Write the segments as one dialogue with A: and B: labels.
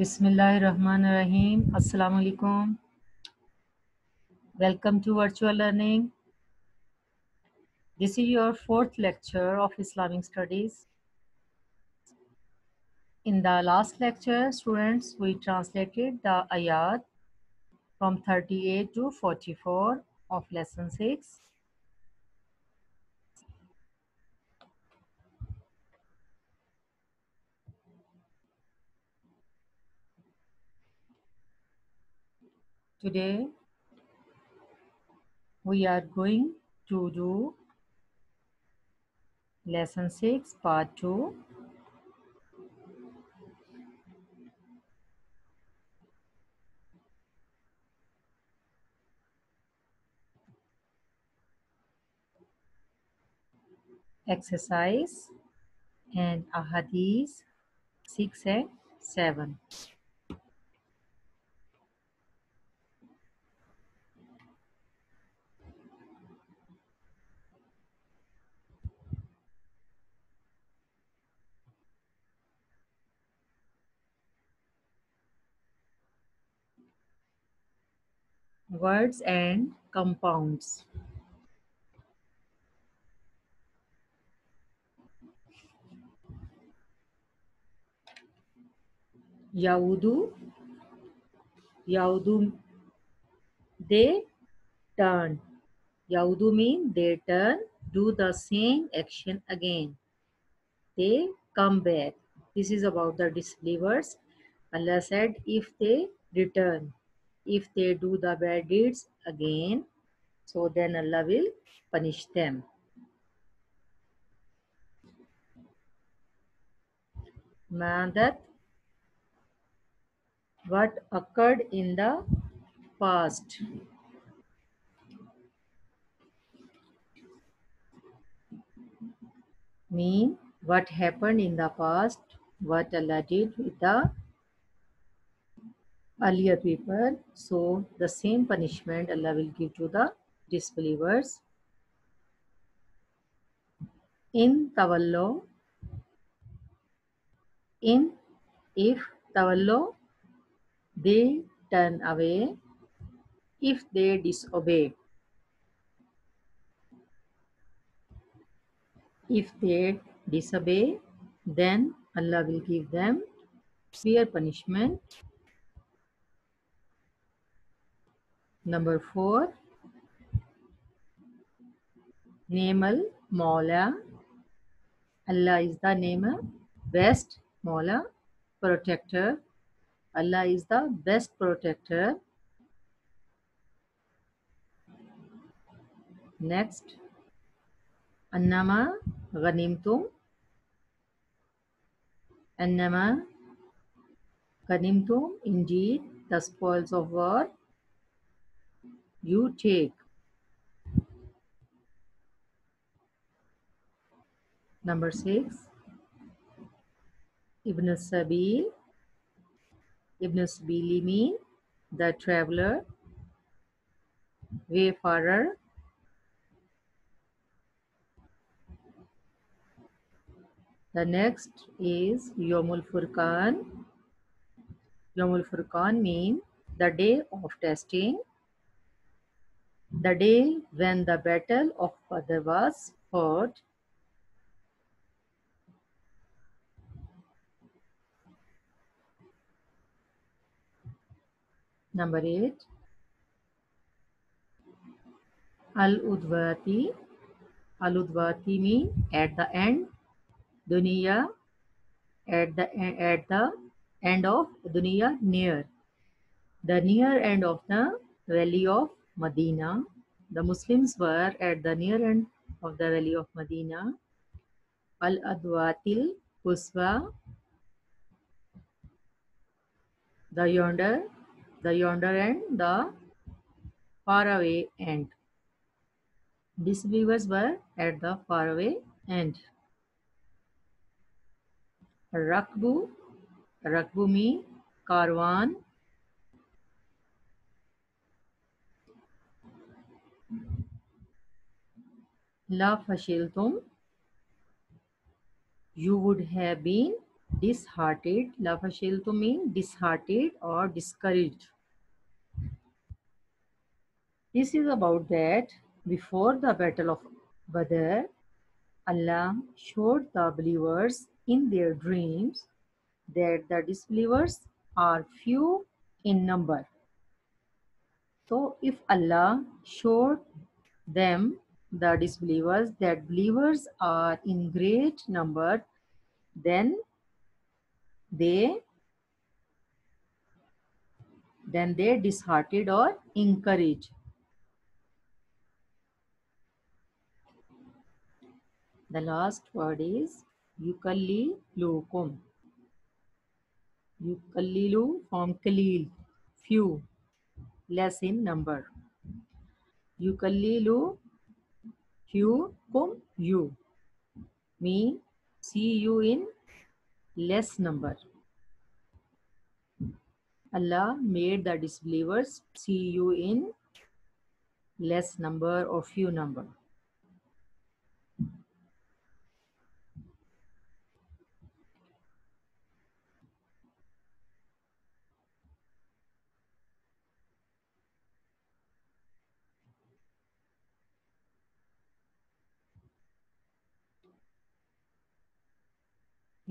A: Bismillahirrahmanirrahim. Assalamu alaikum. Welcome to virtual learning. This is your fourth lecture of Islamic studies. In the last lecture, students, we translated the ayat from 38 to 44 of lesson 6. Today, we are going to do lesson 6, part 2. Exercise and ahadith 6 and 7. Words and compounds. Yaudu. Yaudu. They turn. Yaudu mean they turn, do the same action again. They come back. This is about the disbelievers. Allah said, if they return, if they do the bad deeds again, so then Allah will punish them. Madat, what occurred in the past. Mean what happened in the past, what Allah did with the earlier people. So the same punishment Allah will give to the disbelievers. In tawallo, in if tawallo, they turn away. If they disobey, if they disobey, then Allah will give them severe punishment. Number four, Namal Maula. Allah is the name, best Maula, protector. Allah is the best protector. Next, Annama Ghanimtum. Annama Ghanimtum, indeed, the spoils of war you take. Number six, Ibn Sabil. Ibn Sabili mean the traveler, wayfarer. The next is Yomul Furqan. Yomul Furqan mean the day of testing, the day when the battle of Badr was fought. Number eight, Al Udwati. Al Udwati mean at the end, Dunya at the at the end of Dunya near. The near end of the valley of Medina. The Muslims were at the near end of the valley of Medina. Al Adwatil Uswa. The yonder, the yonder end, the faraway end. Disbelievers were at the faraway end. Rakbu, Rakbu mean Karwan. La Fashiltum, you would have been disheartened. La to mean disheartened or discouraged. This is about that before the battle of badr allah showed the believers in their dreams that the disbelievers are few in number. So if allah showed them the disbelievers. That believers are in great number then they then they disheartened or encouraged. The last word is yukallilukum. Yukallilu from kalil few less in number. Yukallilu few kum you mean see you in less number. Allah made the disbelievers see you in less number or few number.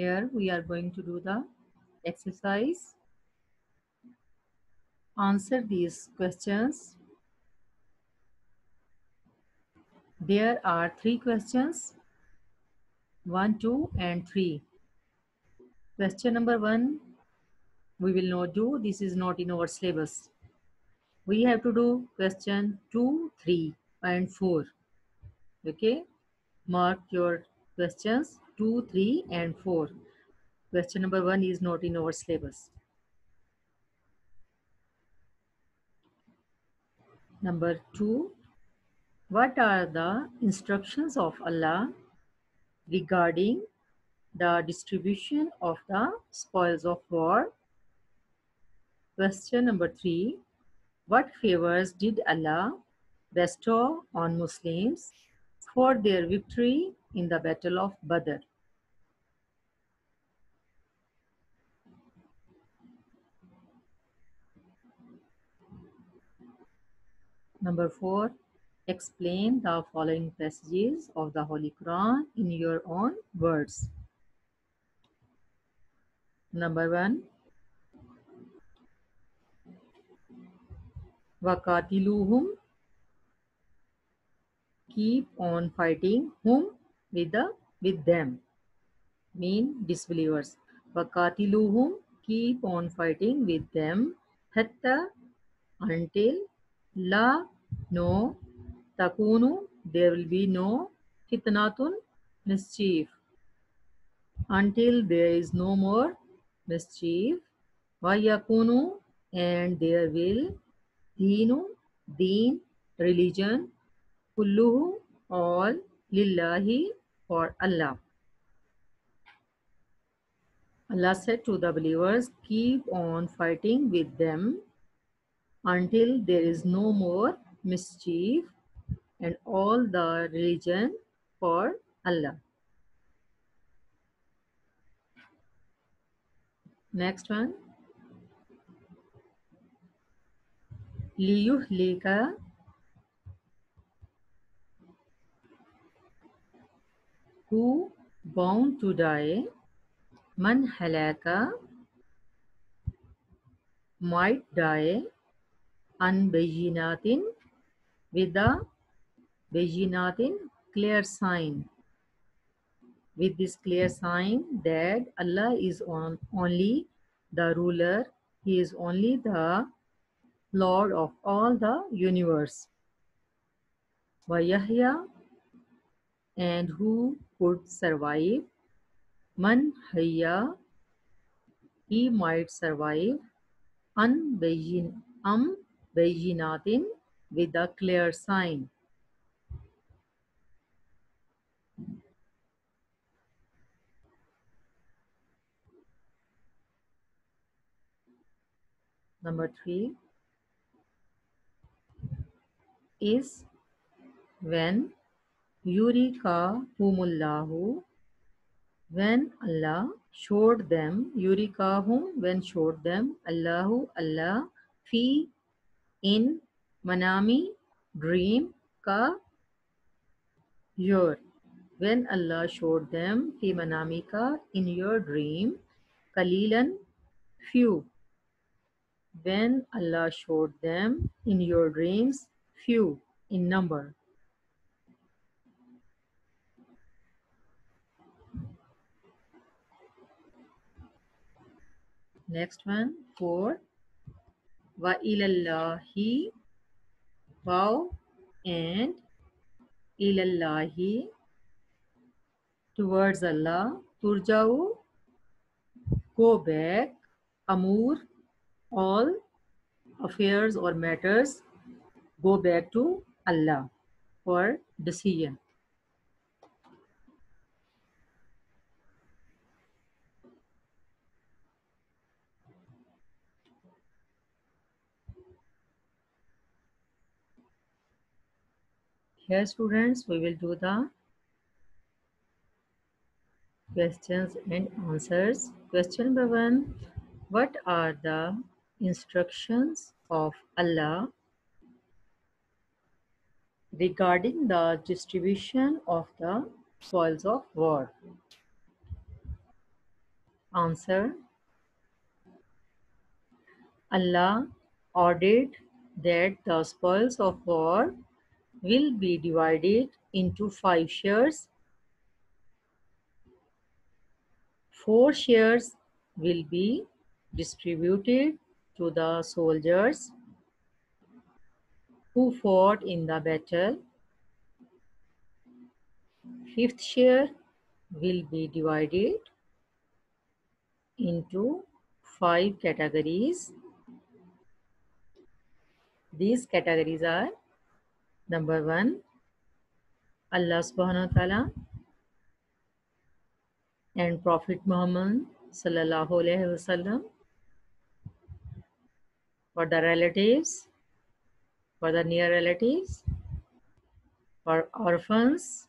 A: Here we are going to do the exercise. Answer these questions. There are three questions. One, two, and three. Question number one, we will not do. This is not in our syllabus. We have to do question two, three, and four. Okay. Mark your questions 2, 3 and 4. Question number 1 is not in our syllabus. Number 2. What are the instructions of Allah regarding the distribution of the spoils of war? Question number 3. What favors did Allah bestow on Muslims for their victory in the Battle of Badr? Number four, explain the following passages of the Holy Quran in your own words. Number one, Wakatiluhum, keep on fighting whom with the with them mean disbelievers wakatiluhum keep on fighting with them hatta until La, no. Takunu, there will be no. Fitnatun, mischief. Until there is no more mischief. Vayakunu, and there will. Dinu, deen, religion. Kulluhu, all. Lillahi, for Allah. Allah said to the believers, keep on fighting with them until there is no more mischief and all the religion for Allah. Next one. Liyuhlika who bound to die man halaka might die unbayinatin with the bayinatin clear sign. With this clear sign that Allah is on only the ruler he is only the lord of all the universe. Yahya and who could survive? Man hayya he might survive. Unbayin um bayinatin with a clear sign. Number three is when Yurika Humullahu when Allah showed them yurikahum when showed them Allahu Allah fi in manami dream ka your when Allah showed them fi manamika in your dream kalilan few. When Allah showed them in your dreams few in number. Next one four wa ilallahi bow and ilallahi towards Allah turja'u go back amur all affairs or matters go back to Allah for decision Here students, we will do the questions and answers. Question number one, what are the instructions of Allah regarding the distribution of the spoils of war? Answer, Allah ordered that the spoils of war will be divided into five shares. Four shares will be distributed to the soldiers who fought in the battle. Fifth share will be divided into five categories. These categories are Number one, Allah subhanahu wa ta'ala and Prophet Muhammad sallallahu alayhi wasallam for the relatives, for the near relatives, for orphans,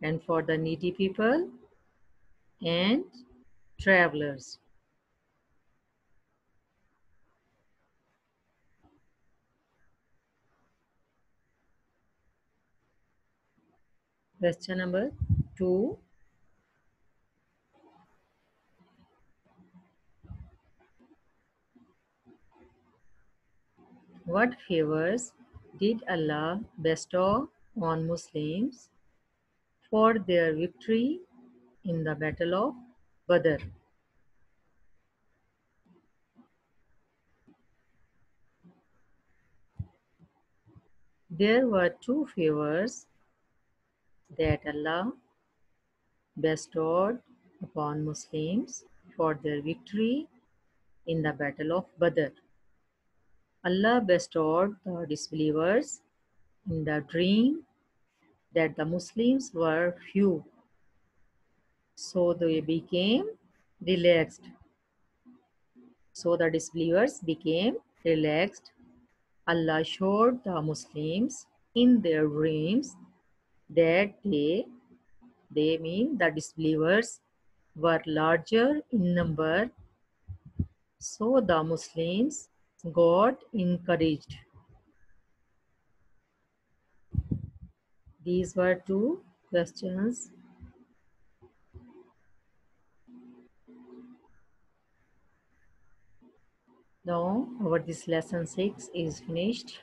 A: and for the needy people and travelers. Question number two. What favors did Allah bestow on Muslims for their victory in the Battle of Badr? There were two favors that Allah bestowed upon Muslims for their victory in the Battle of Badr. Allah bestowed the disbelievers in the dream that the Muslims were few. So they became relaxed. So the disbelievers became relaxed. Allah showed the Muslims in their dreams that they, they mean the disbelievers were larger in number. So the Muslims got encouraged. These were two questions. Now our this lesson 6 is finished.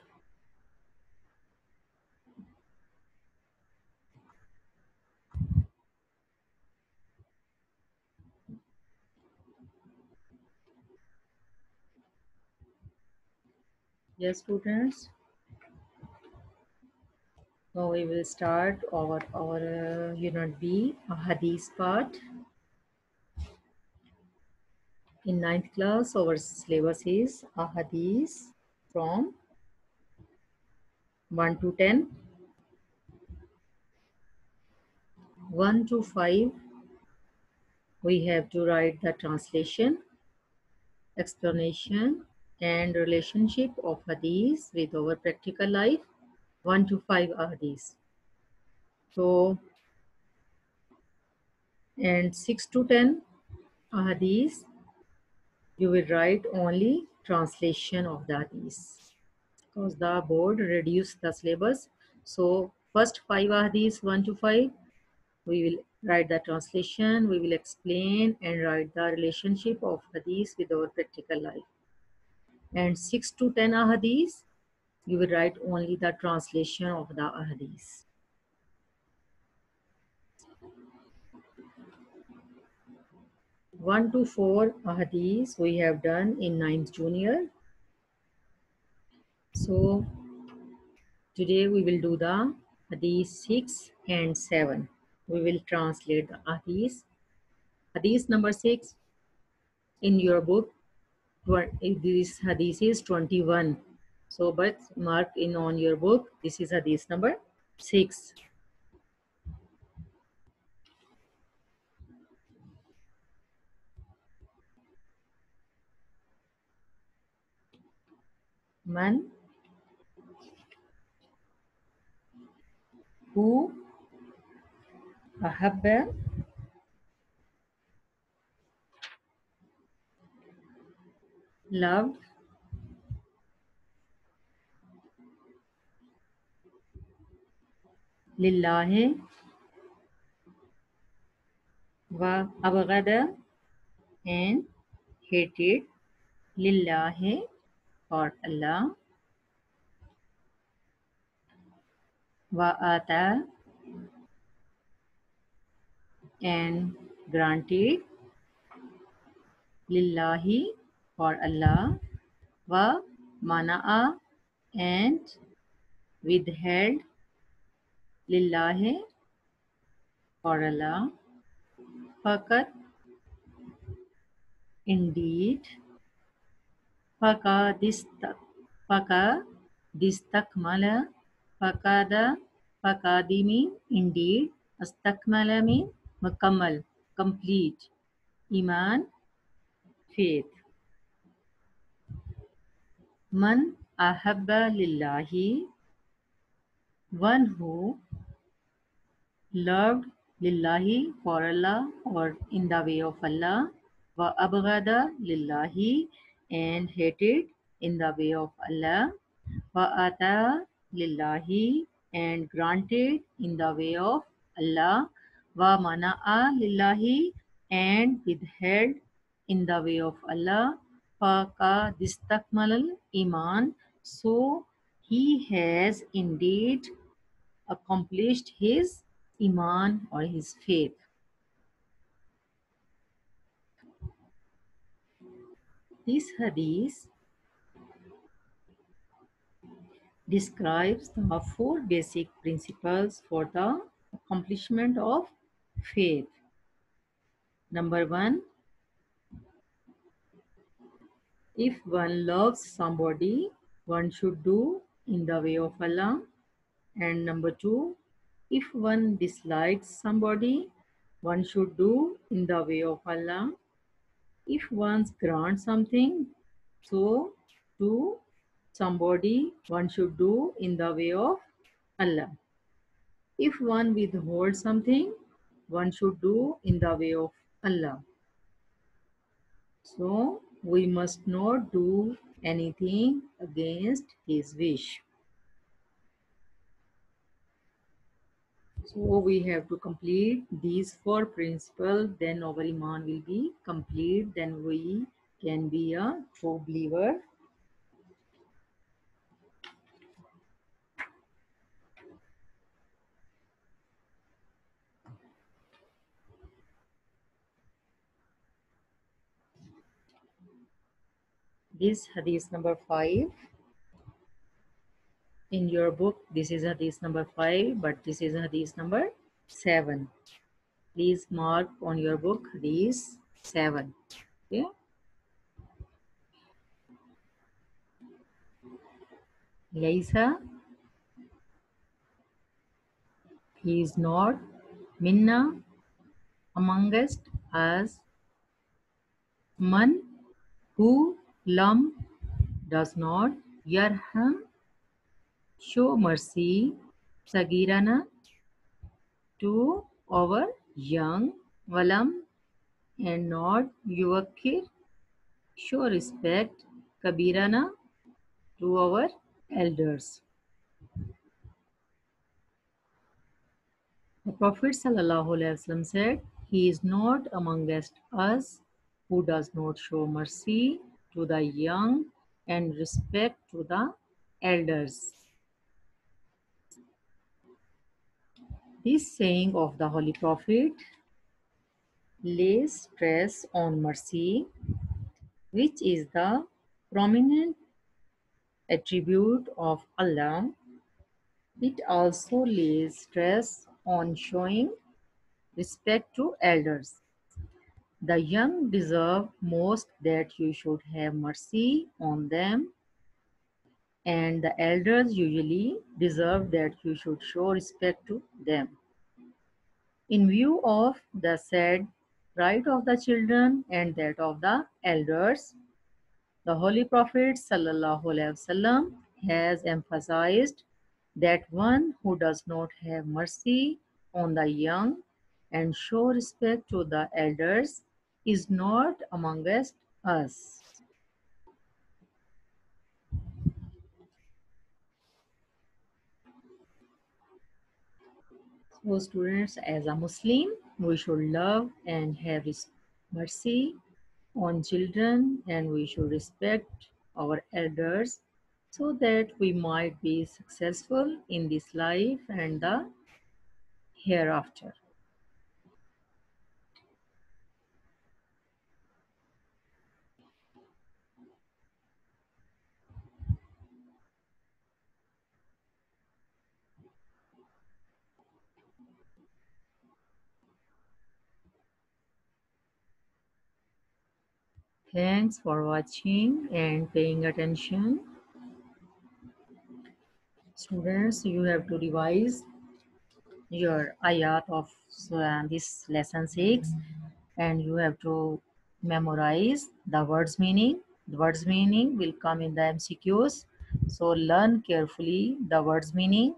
A: Yes, students. Now we will start our, our uh, unit B, a Hadith part. In ninth class, our syllabus is a Hadith from 1 to 10. 1 to 5, we have to write the translation, explanation, and relationship of hadith with our practical life 1 to 5 are these so And 6 to 10 hadith, you will write only translation of the because the board reduced the syllabus. So first five hadiths, 1 to 5, we will write the translation, we will explain and write the relationship of hadith with our practical life. And 6 to 10 ahadith, you will write only the translation of the ahadith. One to four ahadith we have done in ninth junior. So today we will do the hadith six and seven we will translate the hadith. Hadith number 6 in your book, this hadith is 21. So, but mark in on your book, this is hadith number 6. Man, who, ahabba, loved لله وأبغض and hated لله for Allah وآتى and granted lillahi for Allah wa mana'a and withheld lillahi for Allah fakat indeed fakadistak fakadistakmala fakada fakadimi indeed astakmala mean Mukammal, complete. Iman, faith. मन अहब लाही one who love लिल्लाही for Allah और in the way of Allah व अबगद लिल्लाही and hated in the way of Allah व आता लिल्लाही and granted in the way of Allah व मना आ लिल्लाही and withheld in the way of Allah faka distakmalal iman so he has indeed accomplished his iman or his faith this hadith describes the four basic principles for the accomplishment of faith. Number one, if one loves somebody, one should do in the way of Allah. And number two, if one dislikes somebody, one should do in the way of Allah. If one grants something, so to somebody, one should do in the way of Allah. If one withholds something, one should do in the way of Allah. So we must not do anything against his wish. So we have to complete these four principles, then our Iman will be complete, then we can be a true believer this hadith number 5 in your book this is hadith number 5 but this is hadith number 7 please mark on your book hadith 7 okay? Laysa he is not minna amongst us man who Lam does not yarham show mercy sagirana to our young walam and not yuwakkir show respect kabirana to our elders. The Prophet ﷺ said, He is not amongst us who does not show mercy to the young and respect to the elders. This saying of the Holy Prophet lays stress on mercy, which is the prominent attribute of Allah. It also lays stress on showing respect to elders. The young deserve most that you should have mercy on them, and the elders usually deserve that you should show respect to them. In view of the said right of the children and that of the elders, the Holy Prophet ﷺ has emphasized that one who does not have mercy on the young and show respect to the elders is not amongst us. So students, as a Muslim, we should love and have mercy on children and we should respect our elders so that we might be successful in this life and the hereafter. Thanks for watching and paying attention. Students, you have to revise your ayat of uh, this lesson 6 and you have to memorize the words meaning. The words meaning will come in the MCQs. So learn carefully the words meaning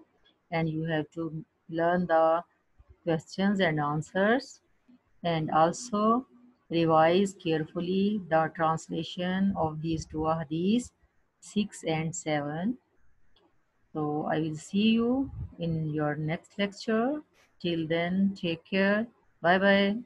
A: and you have to learn the questions and answers and also Revise carefully the translation of these two hadiths 6 and 7. So I will see you in your next lecture. Till then, take care. Bye bye.